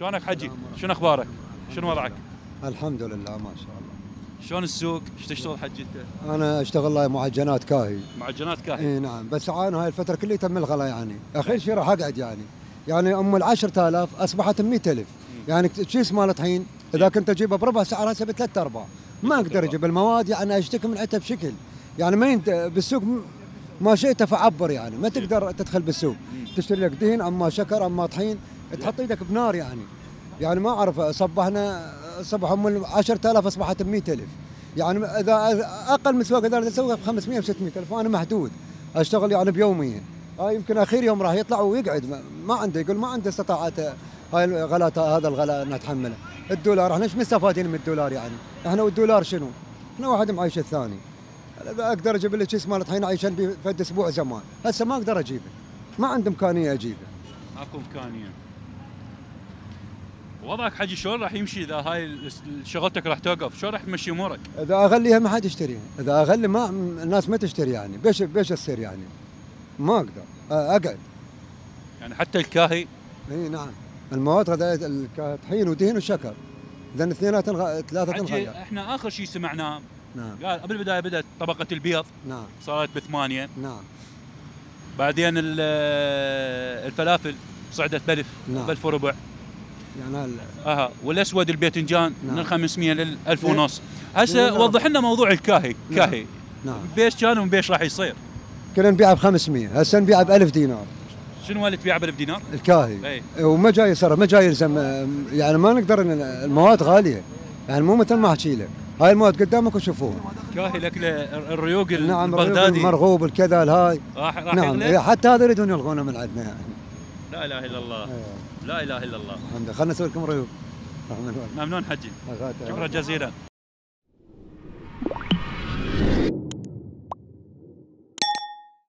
شلونك حجي؟ شنو أخبارك؟ شنو وضعك؟ الحمد لله ما شاء الله. شلون السوق؟ إيش تشتغل حجي أنت؟ أنا أشتغل معجنات كاهي. معجنات كاهي؟ إي نعم بس عانى هاي الفترة كلها تم الغلا يعني. اخر شيء راح أقعد يعني. يعني أم ال 10000 أصبحت ب 100000 يعني كيس مال طحين إذا كنت أجيبه بربع سعر هسه بثلاث أرباع. ما أقدر أجيب المواد يعني أشتكي من عتها بشكل يعني ما ينت... بالسوق ما شئت فعبر يعني. ما تقدر تدخل بالسوق. تشتري لك دهن أما شكر أما طحين. تحط إيدك بنار يعني. يعني ما اعرف صبحنا صبح ال 10000 اصبحت ب 100000 يعني اذا أقل مسواق اذا أسوي ب 500 و 600 ألف أنا محدود. اشتغل يعني بيوميا هاي يمكن اخير يوم راح يطلع ويقعد. ما, عنده يقول ما عنده استطاعت هاي الغلاء هذا الغلاء إنه اتحمله الدولار إحنا إيش مستفادين من الدولار يعني. إحنا والدولار شنو؟ إحنا واحد معيش الثاني. أقدر أجيب مال طحين عايشان بيه فد أسبوع زمان. هسه ما أقدر اجيبه. ما عندي امكانية اجيبه. اكو امكانية. وضعك حجي شلون راح يمشي إذا هاي شغلتك راح توقف؟ شلون راح تمشي أمورك؟ إذا اغليها ما حد يشتريها إذا أغلي ما الناس ما تشتري يعني. بيش بيش تصير يعني؟ ما أقدر. أقعد. يعني حتى الكاهي؟ إي نعم. المواد غذائيه طحين ودهن وشكر لأن اثنينات غ- ثلاثة غير إحنا آخر شيء سمعناه نعم. قال قبل البداية بدأت طبقة البيض. نعم. صارت بثمانية. نعم. بعدين ال- الفلافل صعدت بألف نعم. بألف وربع. يعني أها. والأسود الباذنجان من نعم. ال 500 لل 1000 نعم. ونص. هسه نعم. وضح لنا موضوع الكاهي. نعم. كاهي. نعم. بيش كان وبيش راح يصير؟ كنا نبيعها ب 500 هسه نبيعها ب 1000 دينار. شنو اللي تبيع ب 1000 دينار؟ الكاهي. اي وما جاي صار ما جاي يلزم يعني ما نقدر المواد غالية. يعني مو مثل ما احكي لك. هاي المواد قدامك وشوفوها. كاهي الاكل الريوق نعم البغدادي. المرغوب الكذا الهاي. راح راح نعم؟ إيه، حتى هذا يريدون يلغونه من عندنا يعني. لا إله إلا الله. إيه. لا إله إلا الله. خلنا نسوي لكم الله ممنون حجي. شكرا جزيلا.